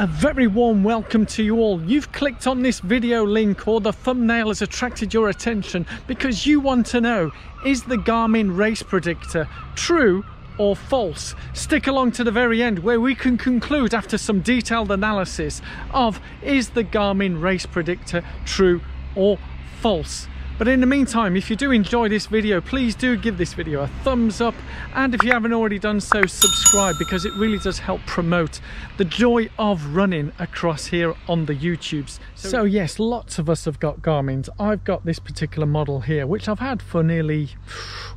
A very warm welcome to you all. You've clicked on this video link or the thumbnail has attracted your attention because you want to know, is the Garmin race predictor true or false? Stick along to the very end where we can conclude after some detailed analysis of is the Garmin race predictor true or false? But in the meantime, if you do enjoy this video, please do give this video a thumbs up. And if you haven't already done so, subscribe because it really does help promote the joy of running across here on the YouTubes. So, so yes, lots of us have got Garmin's. I've got this particular model here, which I've had for nearly,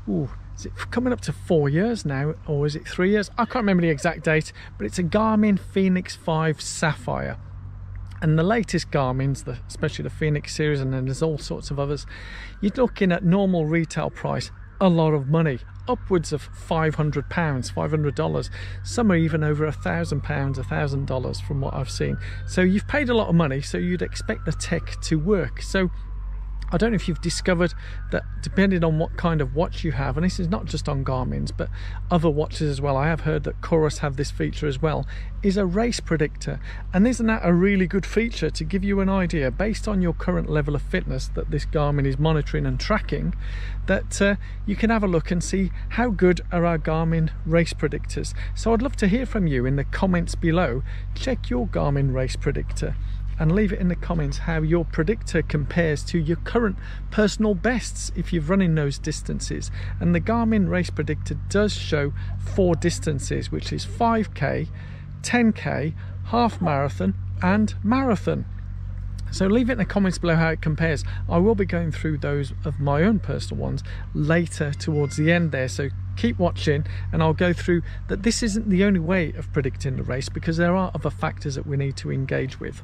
ooh, is it coming up to four years now or is it three years i can't remember the exact date but it's a garmin fenix 5 sapphire and the latest Garmin's, the, especially the Fenix series, and then there's all sorts of others, you're looking at normal retail price, a lot of money, upwards of 500 pounds, 500 dollars. Some are even over a thousand pounds, a thousand dollars from what I've seen. So you've paid a lot of money, so you'd expect the tech to work. So I don't know if you've discovered that depending on what kind of watch you have, and this is not just on Garmin's, but other watches as well, I have heard that Coros have this feature as well, is a race predictor. And isn't that a really good feature to give you an idea based on your current level of fitness that this Garmin is monitoring and tracking, that uh, you can have a look and see how good are our Garmin race predictors. So I'd love to hear from you in the comments below. Check your Garmin race predictor and leave it in the comments how your predictor compares to your current personal bests if you've run in those distances. And the Garmin race predictor does show four distances which is 5k 10k half marathon and marathon. So leave it in the comments below how it compares. I will be going through those of my own personal ones later towards the end there so keep watching and I'll go through that this isn't the only way of predicting the race because there are other factors that we need to engage with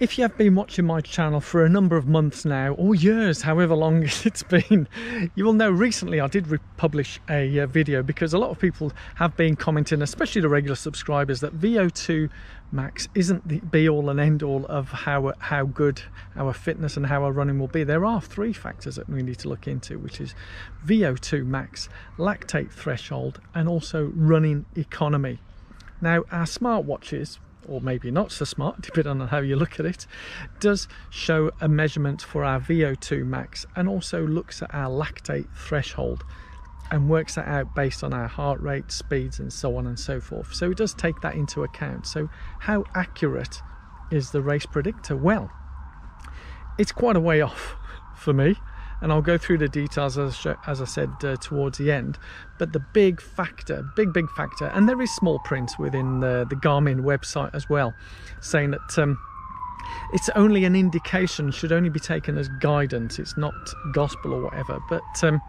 if you have been watching my channel for a number of months now, or years, however long it's been, you will know recently I did publish a uh, video because a lot of people have been commenting, especially the regular subscribers, that VO2 Max isn't the be all and end all of how, how good our fitness and how our running will be. There are three factors that we need to look into, which is VO2 Max, lactate threshold, and also running economy. Now, our smartwatches, or maybe not so smart, depending on how you look at it, does show a measurement for our VO2 max and also looks at our lactate threshold and works that out based on our heart rate, speeds, and so on and so forth. So it does take that into account. So, how accurate is the race predictor? Well, it's quite a way off for me and I'll go through the details as, as I said uh, towards the end. But the big factor, big, big factor, and there is small print within the, the Garmin website as well, saying that um, it's only an indication, should only be taken as guidance, it's not gospel or whatever. But um,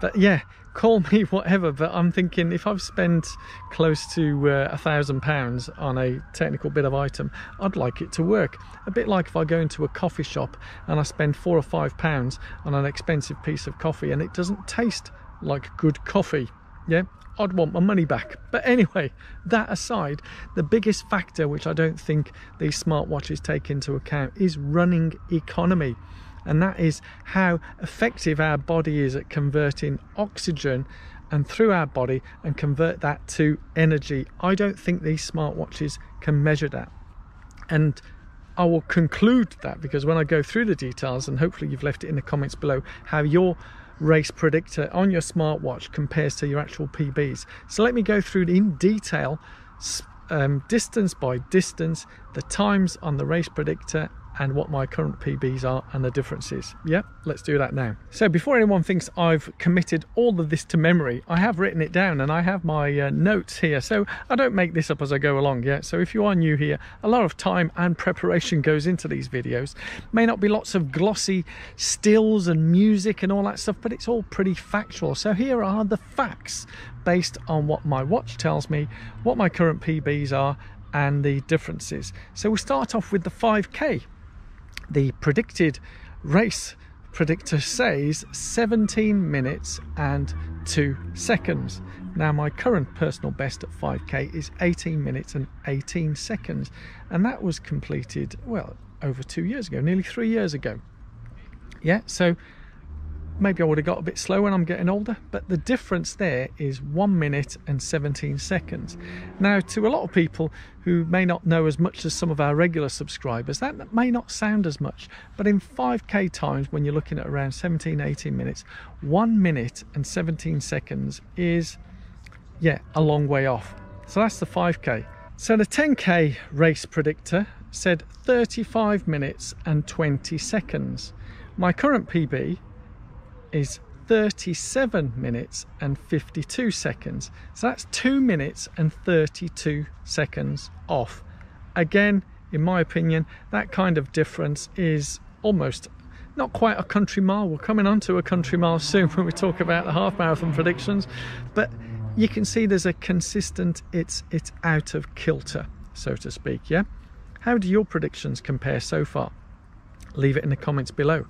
but yeah, call me whatever, but I'm thinking if I've spent close to uh, a thousand pounds on a technical bit of item, I'd like it to work. A bit like if I go into a coffee shop and I spend four or five pounds on an expensive piece of coffee and it doesn't taste like good coffee. Yeah, I'd want my money back. But anyway, that aside, the biggest factor which I don't think these smartwatches take into account is running economy and that is how effective our body is at converting oxygen and through our body and convert that to energy. I don't think these smartwatches can measure that. And I will conclude that because when I go through the details, and hopefully you've left it in the comments below, how your race predictor on your smartwatch compares to your actual PBs. So let me go through in detail, um, distance by distance, the times on the race predictor and what my current PBs are and the differences. Yeah, let's do that now. So before anyone thinks I've committed all of this to memory, I have written it down and I have my uh, notes here. So I don't make this up as I go along, yeah? So if you are new here, a lot of time and preparation goes into these videos. May not be lots of glossy stills and music and all that stuff, but it's all pretty factual. So here are the facts based on what my watch tells me, what my current PBs are, and the differences. So we'll start off with the 5K the predicted race predictor says 17 minutes and 2 seconds. Now, my current personal best at 5k is 18 minutes and 18 seconds, and that was completed, well, over two years ago, nearly three years ago. Yeah, so maybe I would have got a bit slow when I'm getting older, but the difference there is one minute and 17 seconds. Now, to a lot of people who may not know as much as some of our regular subscribers, that may not sound as much, but in 5k times, when you're looking at around 17, 18 minutes, one minute and 17 seconds is, yeah, a long way off. So that's the 5k. So the 10k race predictor said 35 minutes and 20 seconds. My current PB is 37 minutes and 52 seconds. So that's 2 minutes and 32 seconds off. Again, in my opinion, that kind of difference is almost not quite a country mile. We're coming on to a country mile soon when we talk about the half marathon predictions, but you can see there's a consistent it's it's out of kilter, so to speak, yeah? How do your predictions compare so far? Leave it in the comments below.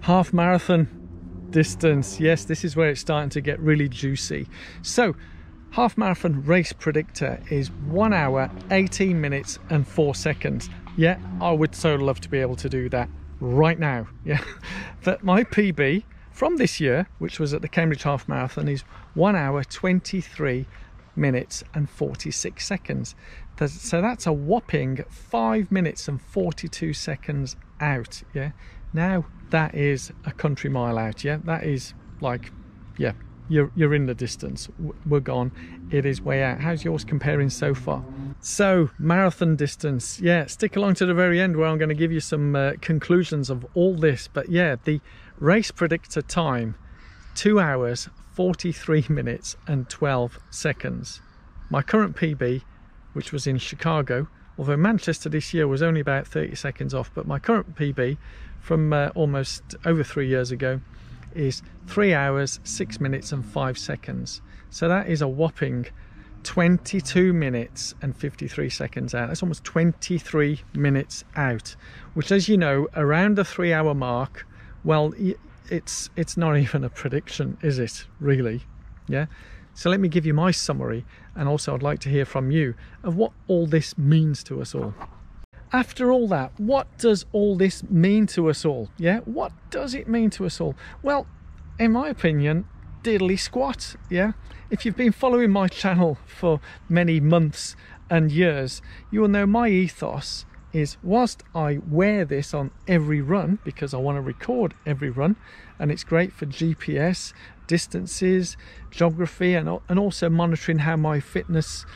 Half marathon distance. Yes, this is where it's starting to get really juicy. So, half marathon race predictor is 1 hour, 18 minutes, and 4 seconds. Yeah, I would so love to be able to do that right now. Yeah, that my PB from this year, which was at the Cambridge Half Marathon, is 1 hour, 23 minutes, and 46 seconds. So that's a whopping 5 minutes and 42 seconds out. Yeah, now that is a country mile out yeah? That is like yeah you're you're in the distance. We're gone. It is way out. How's yours comparing so far? So marathon distance. Yeah stick along to the very end where i'm going to give you some uh, conclusions of all this. But yeah the race predictor time 2 hours 43 minutes and 12 seconds. My current pb which was in chicago although manchester this year was only about 30 seconds off but my current pb from uh, almost over three years ago is three hours, six minutes, and five seconds. So that is a whopping 22 minutes and 53 seconds out. That's almost 23 minutes out, which, as you know, around the three hour mark, well, it's it's not even a prediction, is it? Really? Yeah. So let me give you my summary, and also I'd like to hear from you of what all this means to us all after all that, what does all this mean to us all? Yeah, what does it mean to us all? Well, in my opinion, diddly squat. Yeah, if you've been following my channel for many months and years, you will know my ethos is whilst I wear this on every run because I want to record every run and it's great for GPS, distances, geography, and, and also monitoring how my fitness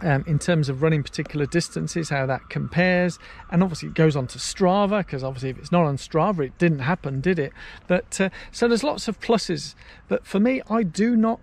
um, in terms of running particular distances, how that compares, and obviously it goes on to Strava because obviously if it's not on Strava, it didn't happen, did it? But uh, so there's lots of pluses. But for me, I do not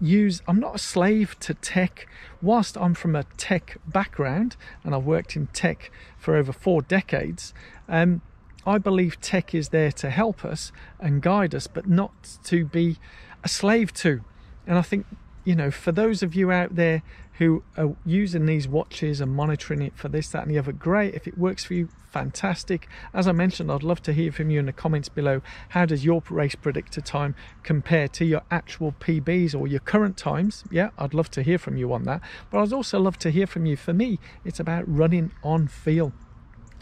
use. I'm not a slave to tech. Whilst I'm from a tech background and I've worked in tech for over four decades, um, I believe tech is there to help us and guide us, but not to be a slave to. And I think you know, for those of you out there who are using these watches and monitoring it for this, that, and the other, great. If it works for you, fantastic. As I mentioned, I'd love to hear from you in the comments below. How does your race predictor time compare to your actual PBs or your current times? Yeah, I'd love to hear from you on that. But I'd also love to hear from you. For me, it's about running on feel.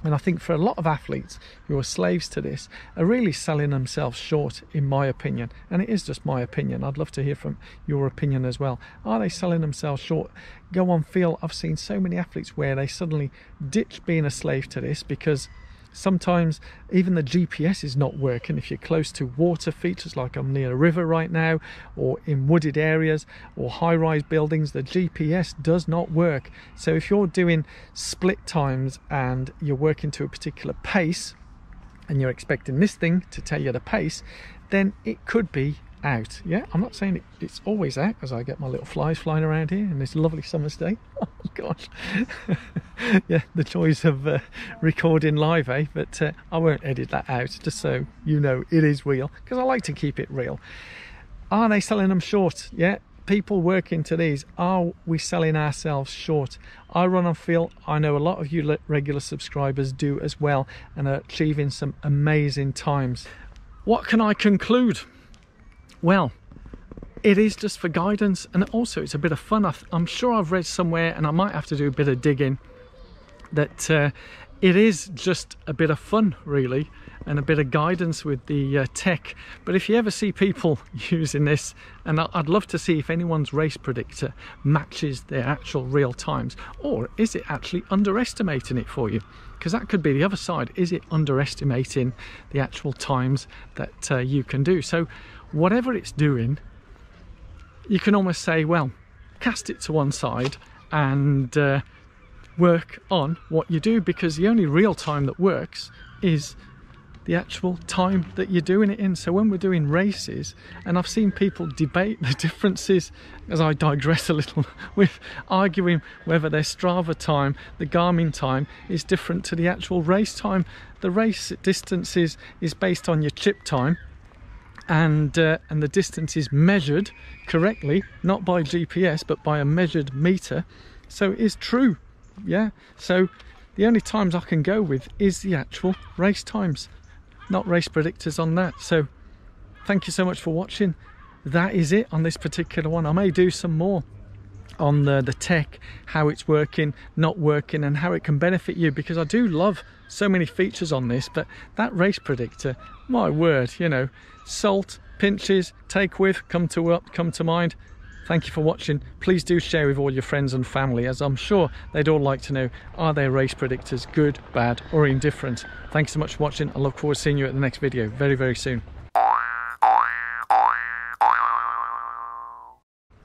And I think for a lot of athletes who are slaves to this are really selling themselves short, in my opinion. And it is just my opinion. I'd love to hear from your opinion as well. Are they selling themselves short? Go on feel. I've seen so many athletes where they suddenly ditch being a slave to this because sometimes even the GPS is not working. If you're close to water features like I'm near a river right now or in wooded areas or high-rise buildings the GPS does not work. So if you're doing split times and you're working to a particular pace and you're expecting this thing to tell you the pace then it could be out. Yeah, I'm not saying it, it's always out because I get my little flies flying around here in this lovely summer's day. Oh gosh, yeah, the joys of uh, recording live, eh? But uh, I won't edit that out, just so you know it is real because I like to keep it real. Are they selling them short? Yeah, people working to these, are we selling ourselves short? I run on feel, I know a lot of you regular subscribers do as well and are achieving some amazing times. What can I conclude? Well, it is just for guidance and also it's a bit of fun. I'm sure I've read somewhere and I might have to do a bit of digging that uh, it is just a bit of fun really and a bit of guidance with the uh, tech. But if you ever see people using this and I'd love to see if anyone's race predictor matches their actual real times or is it actually underestimating it for you? Because that could be the other side. Is it underestimating the actual times that uh, you can do? So whatever it's doing you can almost say well cast it to one side and uh, work on what you do because the only real time that works is the actual time that you're doing it in. So when we're doing races, and I've seen people debate the differences, as I digress a little, with arguing whether their Strava time, the Garmin time, is different to the actual race time. The race distances is based on your chip time, and uh, and the distance is measured correctly, not by GPS but by a measured meter. So it is true, yeah. So the only times I can go with is the actual race times not race predictors on that so thank you so much for watching that is it on this particular one i may do some more on the, the tech how it's working not working and how it can benefit you because i do love so many features on this but that race predictor my word you know salt pinches take with come to up come to mind Thank you for watching. Please do share with all your friends and family as I'm sure they'd all like to know are their race predictors good, bad or indifferent. Thanks so much for watching. I look forward to seeing you at the next video very, very soon.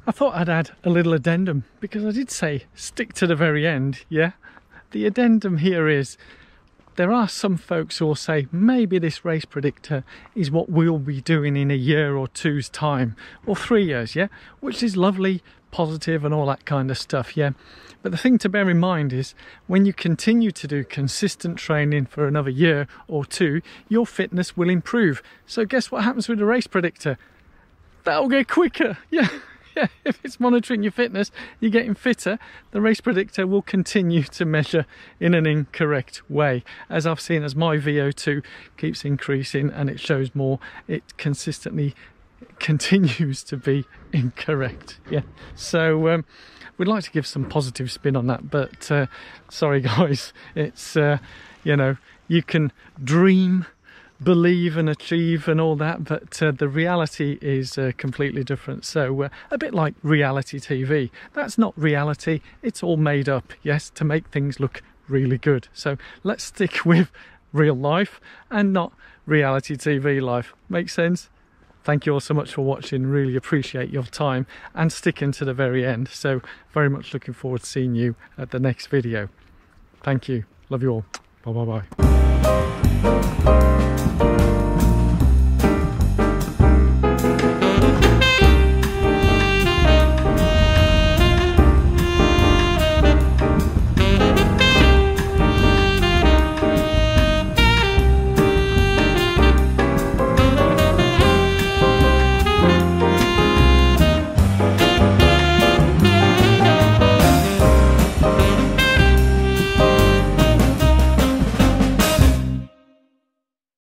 I thought I'd add a little addendum because I did say stick to the very end, yeah? The addendum here is there are some folks who will say maybe this race predictor is what we'll be doing in a year or two's time or three years yeah? Which is lovely positive and all that kind of stuff yeah? But the thing to bear in mind is when you continue to do consistent training for another year or two your fitness will improve. So guess what happens with the race predictor? That'll get quicker yeah? yeah, if it's monitoring your fitness, you're getting fitter, the race predictor will continue to measure in an incorrect way. As I've seen, as my VO2 keeps increasing and it shows more, it consistently continues to be incorrect. Yeah, so um, we'd like to give some positive spin on that, but uh, sorry guys, it's, uh, you know, you can dream believe and achieve and all that, but uh, the reality is uh, completely different. So, uh, a bit like reality TV. That's not reality, it's all made up, yes, to make things look really good. So, let's stick with real life and not reality TV life. Make sense? Thank you all so much for watching. Really appreciate your time and sticking to the very end. So, very much looking forward to seeing you at the next video. Thank you. Love you all. Bye bye bye.